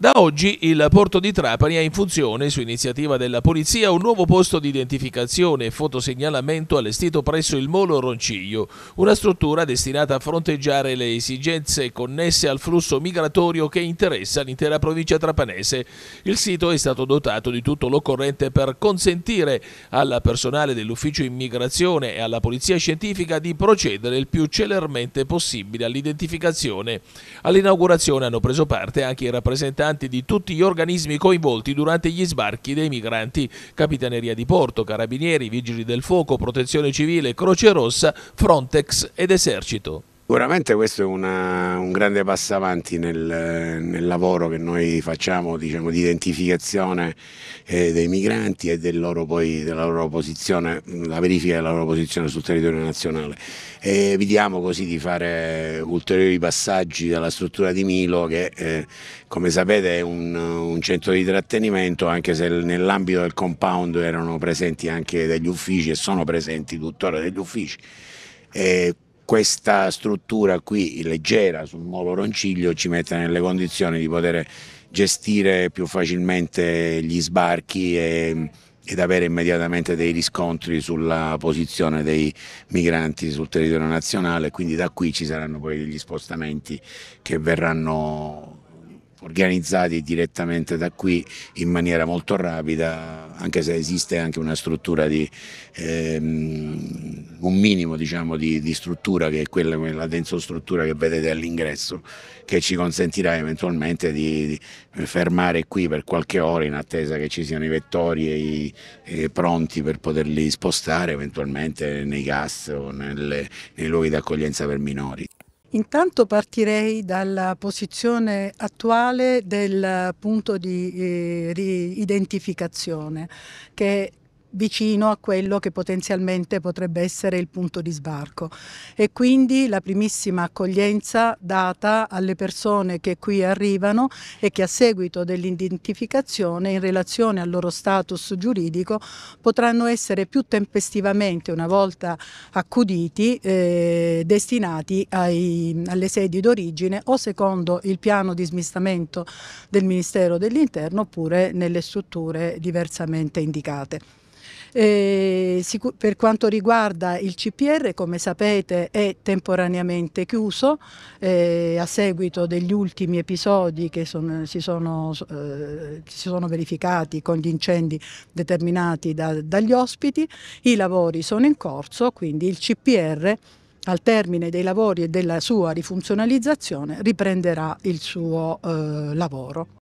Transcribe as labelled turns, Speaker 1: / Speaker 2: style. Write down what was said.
Speaker 1: Da oggi il porto di Trapani ha in funzione, su iniziativa della polizia, un nuovo posto di identificazione e fotosegnalamento allestito presso il Molo Ronciglio, una struttura destinata a fronteggiare le esigenze connesse al flusso migratorio che interessa l'intera provincia trapanese. Il sito è stato dotato di tutto l'occorrente per consentire al personale dell'ufficio immigrazione e alla polizia scientifica di procedere il più celermente possibile all'identificazione. All'inaugurazione hanno preso parte anche i rappresentanti rappresentanti di tutti gli organismi coinvolti durante gli sbarchi dei migranti, Capitaneria di Porto, Carabinieri, Vigili del Fuoco, Protezione Civile, Croce Rossa, Frontex ed Esercito.
Speaker 2: Sicuramente questo è una, un grande passo avanti nel, nel, lavoro che noi facciamo diciamo, di identificazione eh, dei migranti e del loro, poi, della loro posizione, la verifica della loro posizione sul territorio nazionale. E evitiamo così di fare ulteriori passaggi dalla struttura di Milo che eh, come sapete è un, un, centro di trattenimento anche se nell'ambito del compound erano presenti anche degli uffici e sono presenti tuttora degli uffici. E questa struttura qui leggera sul molo Ronciglio ci mette nelle condizioni di poter gestire più facilmente gli sbarchi e, ed avere immediatamente dei riscontri sulla posizione dei migranti sul territorio nazionale, quindi da qui ci saranno poi degli spostamenti che verranno organizzati direttamente da qui in maniera molto rapida, anche se esiste anche una struttura di ehm, un minimo diciamo, di, di, struttura che è quella, la densostruttura che vedete all'ingresso, che ci consentirà eventualmente di, di, fermare qui per qualche ora in attesa che ci siano i vettori e i, e pronti per poterli spostare eventualmente nei gas o nelle, nei luoghi di accoglienza per minori.
Speaker 3: Intanto partirei dalla posizione attuale del punto di eh, identificazione che vicino a quello che potenzialmente potrebbe essere il punto di sbarco e quindi la primissima accoglienza data alle persone che qui arrivano e che a seguito dell'identificazione in relazione al loro status giuridico potranno essere più tempestivamente una volta accuditi eh, destinati ai, alle sedi d'origine o secondo il piano di smistamento del Ministero dell'Interno oppure nelle strutture diversamente indicate. Eh, per quanto riguarda il CPR, come sapete, è temporaneamente chiuso eh, a seguito degli ultimi episodi che son, si, sono, eh, si, sono, verificati con gli incendi determinati da, dagli ospiti. I lavori sono in corso, quindi il CPR al termine dei lavori e della sua rifunzionalizzazione riprenderà il suo eh, lavoro.